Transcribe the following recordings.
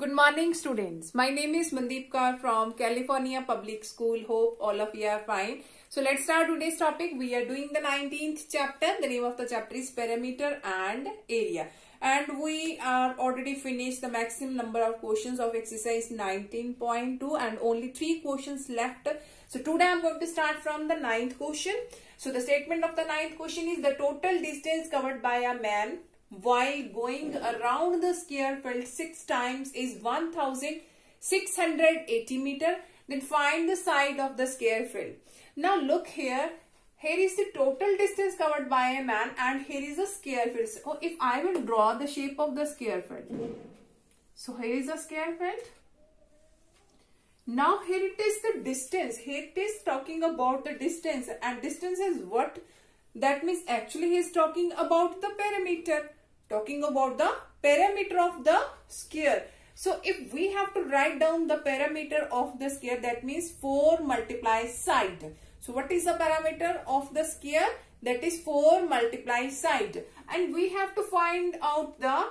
Good morning students. My name is Mandeep Kaur from California Public School. Hope all of you are fine. So let's start today's topic. We are doing the 19th chapter. The name of the chapter is perimeter and area. And we are already finished the maximum number of questions of exercise 19.2 and only three questions left. So today I'm going to start from the ninth question. So the statement of the ninth question is the total distance covered by a man while going around the square field six times is 1680 meter. Then find the side of the square field. Now look here. Here is the total distance covered by a man and here is a square field. So oh, if I will draw the shape of the square field. So here is a square field. Now here it is the distance. Here it is talking about the distance and distance is what? That means actually he is talking about the perimeter talking about the perimeter of the square. So if we have to write down the perimeter of the square that means 4 multiply side. So what is the perimeter of the square? That is 4 multiply side. And we have to find out the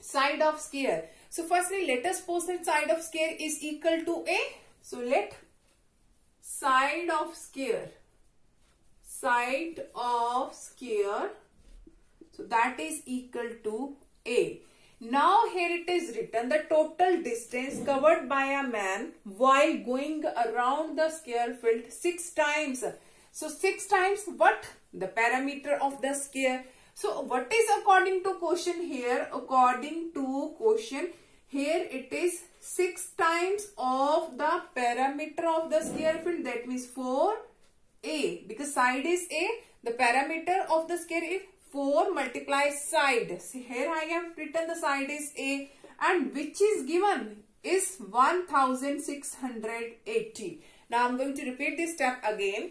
side of square. So firstly let us suppose that side of square is equal to A. So let side of square side of square so that is equal to A. Now here it is written the total distance covered by a man while going around the square field 6 times. So 6 times what? The perimeter of the square. So what is according to question here? According to question here it is 6 times of the perimeter of the square field that means 4A because side is A. The perimeter of the square is 4 multiply side. See here I have written the side is A and which is given is 1680. Now I am going to repeat this step again.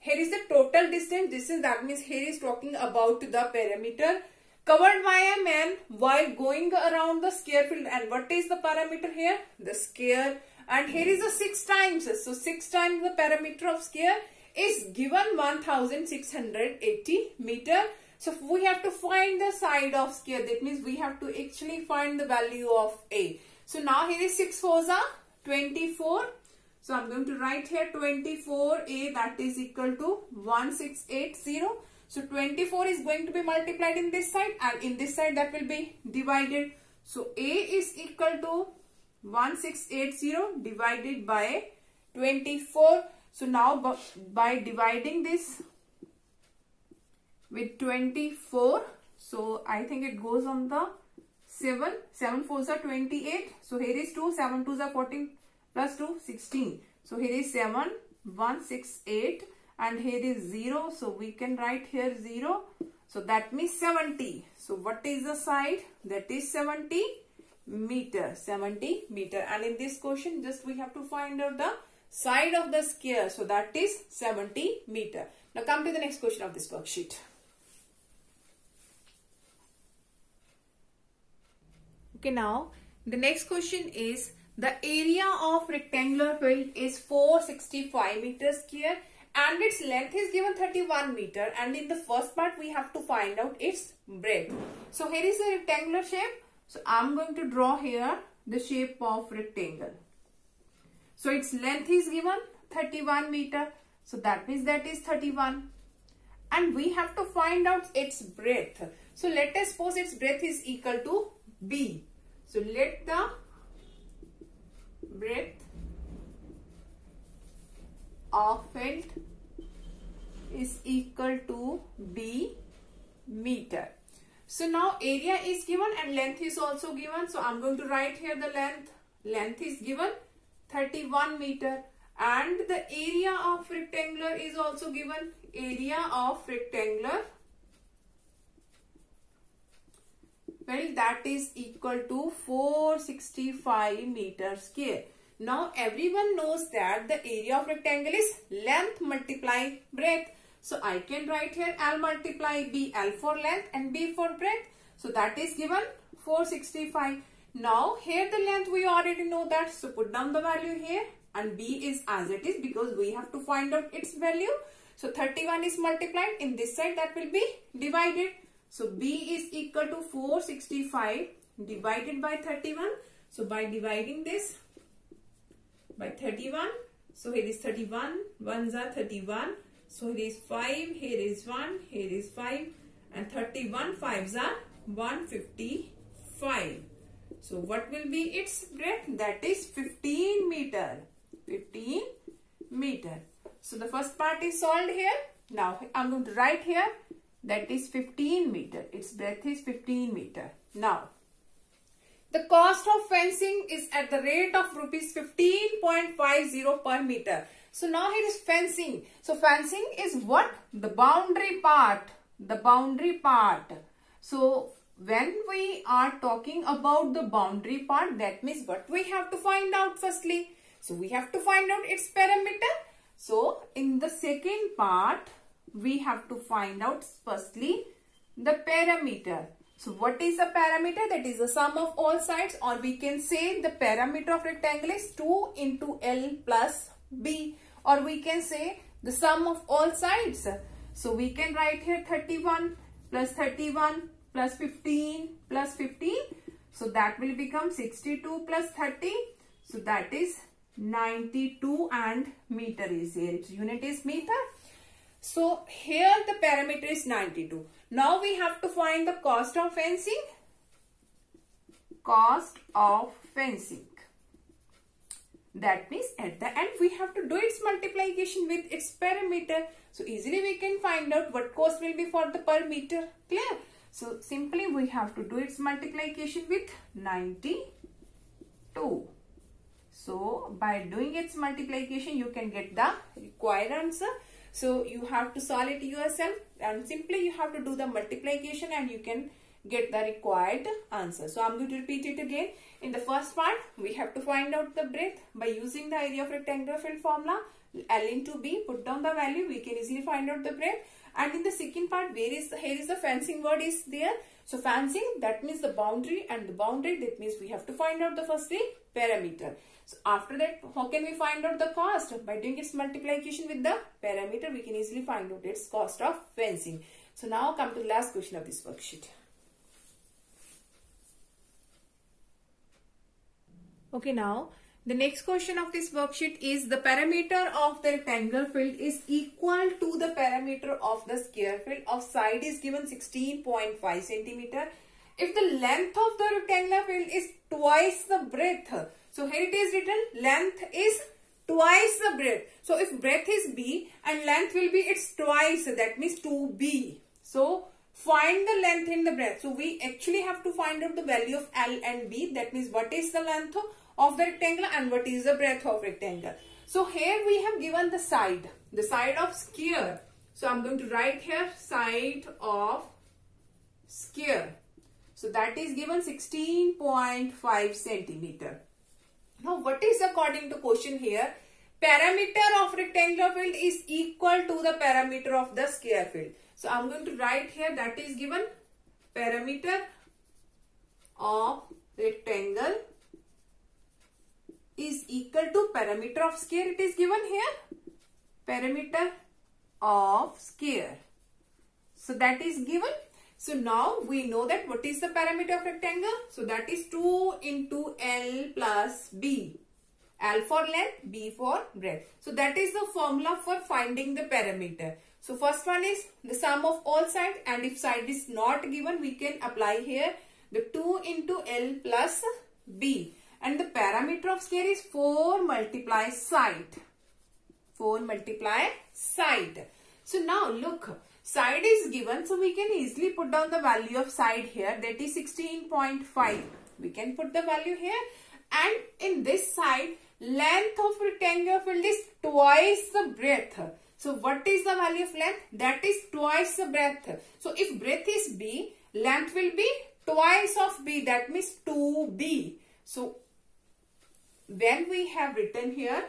Here is the total distance. This is that means here is talking about the perimeter covered by a man while going around the square field. And what is the parameter here? The square. And here is the 6 times. So 6 times the parameter of square is given 1680 meter. So we have to find the side of square. That means we have to actually find the value of A. So now here is 6 fours are 24. So I'm going to write here 24A that is equal to 1680. So 24 is going to be multiplied in this side and in this side that will be divided. So A is equal to 1680 divided by 24. So now by dividing this with 24 so I think it goes on the 7 7 4s are 28 so here is 2 7 2s are 14 plus 2 16 so here is 7 1 6 8 and here is 0 so we can write here 0 so that means 70 so what is the side? That is 70 meter. 70 meter. And in this question just we have to find out the side of the square so that is 70 meter. Now come to the next question of this worksheet Okay, now the next question is the area of rectangular field is 465 meters square and its length is given 31 meter and in the first part we have to find out its breadth. So here is the rectangular shape. So I'm going to draw here the shape of rectangle. So its length is given 31 meter. So that means that is 31 and we have to find out its breadth. So let us suppose its breadth is equal to B. So let the breadth of it is equal to B meter. So now area is given and length is also given. So I'm going to write here the length. Length is given 31 meter and the area of rectangular is also given. Area of rectangular well that is equal to 465 meter square. Now everyone knows that the area of rectangle is length multiply breadth. So I can write here L multiply B, L for length and B for breadth. So that is given 465. Now here the length we already know that. So put down the value here and B is as it is because we have to find out its value. So 31 is multiplied. In this side that will be divided. So B is equal to 465 divided by 31. So by dividing this by 31, so here is 31, 1s are 31. So here is 5, here is 1, here is 5 and 31 5s are 155. So what will be its breadth? That is 15 meter. 15 meter. So the first part is solved here. Now I'm going to write here that is 15 meter. Its breadth is 15 meter. Now the cost of fencing is at the rate of rupees 15.50 per meter. So now here is fencing. So fencing is what? The boundary part. The boundary part. So when we are talking about the boundary part, that means what we have to find out firstly. So we have to find out its perimeter. So in the second part, we have to find out firstly the parameter. So what is the parameter? That is the sum of all sides or we can say the parameter of rectangle is 2 into L plus B or we can say the sum of all sides. So we can write here 31 plus 31 plus 15 plus 15. So that will become 62 plus 30. So that is 92 and meter is here. Unit is meter. So here the parameter is 92. Now we have to find the cost of fencing. Cost of fencing. That means at the end we have to do its multiplication with its perimeter. So easily we can find out what cost will be for the per meter. Clear? So simply we have to do its multiplication with 92. So by doing its multiplication you can get the required answer. So you have to solve it yourself and simply you have to do the multiplication and you can get the required answer. So I'm going to repeat it again. In the first part, we have to find out the breadth by using the area of rectangular field formula. L into B, put down the value, we can easily find out the breadth. And in the second part, where is the, here is the fencing word is there. So fencing, that means the boundary and the boundary, that means we have to find out the firstly parameter. So after that, how can we find out the cost? By doing its multiplication with the parameter, we can easily find out its cost of fencing. So now come to the last question of this worksheet. Okay, now the next question of this worksheet is the parameter of the rectangular field is equal to the parameter of the square field of side is given 16.5 centimeter. If the length of the rectangular field is twice the breadth, so here it is written length is twice the breadth. So if breadth is B and length will be its twice, that means 2B. So find the length in the breadth. So we actually have to find out the value of L and B. That means what is the length of the rectangle and what is the breadth of rectangle. So here we have given the side, the side of square. So I'm going to write here side of square. So that is given 16.5 centimeter. Now what is according to question here? Parameter of rectangular field is equal to the parameter of the square field. So I'm going to write here that is given parameter of rectangle is equal to parameter of square. It is given here. Parameter of square. So that is given. So now we know that what is the parameter of rectangle? So that is 2 into L plus B. L for length, B for breadth. So that is the formula for finding the parameter. So first one is the sum of all sides and if side is not given we can apply here the 2 into L plus B and the parameter of square is 4 multiply side. 4 multiply side. So now look, side is given so we can easily put down the value of side here that is 16.5. We can put the value here and in this side length of rectangular field is twice the breadth. So what is the value of length? That is twice the breadth. So if breadth is B, length will be twice of B. That means 2B. So when we have written here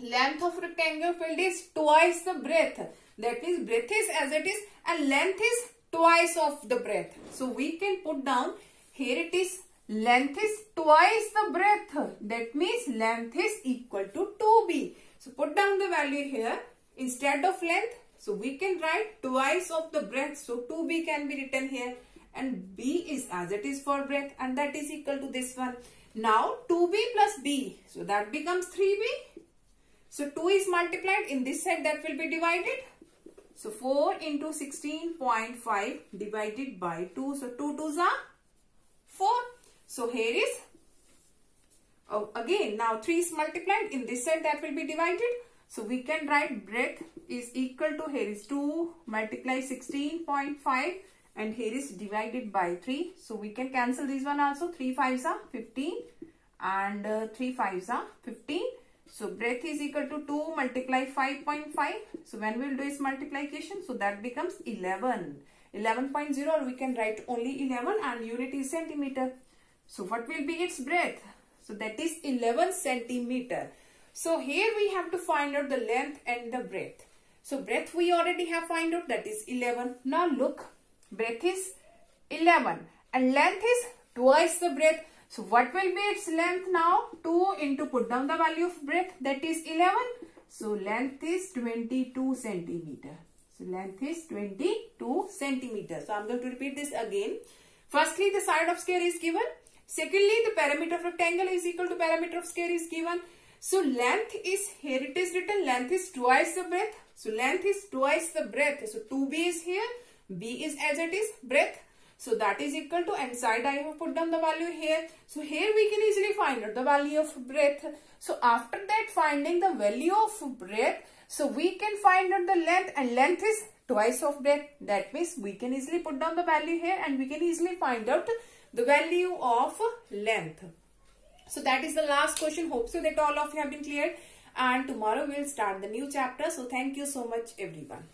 length of rectangular field is twice the breadth that means breadth is as it is and length is twice of the breadth so we can put down here it is length is twice the breadth that means length is equal to 2b so put down the value here instead of length so we can write twice of the breadth so 2b can be written here and b is as it is for breadth and that is equal to this one Now 2b plus b. So that becomes 3b. So 2 is multiplied. In this side that will be divided. So 4 into 16.5 divided by 2. So 2 2s are 4. So here is, oh, again now 3 is multiplied. In this side that will be divided. So we can write breadth is equal to here is 2 multiply 16.5 and here is divided by 3. So we can cancel this one also. 3 5s are 15 and uh, 3 5s are 15. So breadth is equal to 2 multiply 5.5. So when we will do this multiplication, so that becomes 11. 11.0 or we can write only 11 and unit is centimeter. So what will be its breadth? So that is 11 centimeter. So here we have to find out the length and the breadth. So breadth we already have find out that is 11. Now look breadth is 11 and length is twice the breadth. So what will be its length now? 2 into put down the value of breadth that is 11. So length is 22 centimeter. So length is 22 centimeter. So I'm going to repeat this again. Firstly the side of square is given. Secondly the perimeter of rectangle is equal to perimeter of square is given. So length is here it is written length is twice the breadth. So length is twice the breadth. So 2b is here B is as it is breadth. So that is equal to and side I have put down the value here. So here we can easily find out the value of breadth. So after that finding the value of breadth, so we can find out the length and length is twice of breadth. That means we can easily put down the value here and we can easily find out the value of length. So that is the last question. Hope so that all of you have been cleared. And tomorrow we'll start the new chapter. So thank you so much everyone.